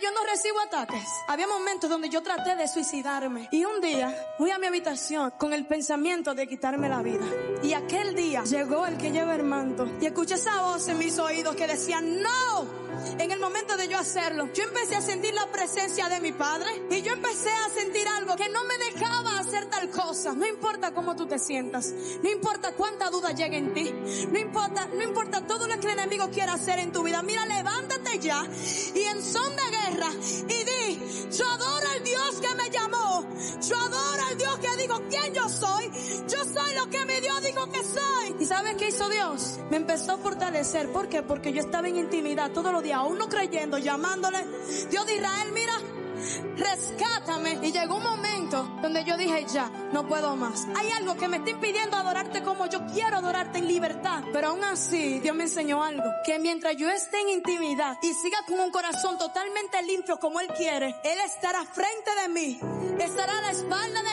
yo no recibo ataques. Había momentos donde yo traté de suicidarme. Y un día fui a mi habitación con el pensamiento de quitarme la vida. Y aquel día llegó el que lleva el manto. Y escuché esa voz en mis oídos que decía, no. En el momento de yo hacerlo, yo empecé a sentir la presencia de mi padre. Y yo empecé a sentir algo que no me dejaba hacer tal cosa. No importa cómo tú te sientas. No importa cuánta duda llegue en ti. No importa, no importa todo lo que el enemigo quiera hacer en tu vida. Mira, levántate y en son de guerra y di, yo adoro al Dios que me llamó. Yo adoro al Dios que digo quién yo soy. Yo soy lo que mi Dios dijo que soy. ¿Y sabes qué hizo Dios? Me empezó a fortalecer. ¿Por qué? Porque yo estaba en intimidad todos los días, aún no creyendo, llamándole. Dios de Israel, mira, rescátame. Y llegó un momento donde yo dije, ya, no puedo más. Hay algo que me está impidiendo adorarte como yo quiero adorarte en libertad. Pero aún así, Dios me enseñó algo. Que mientras yo esté en intimidad y siga con un corazón totalmente limpio como Él quiere, Él estará frente de mí, estará a la espalda de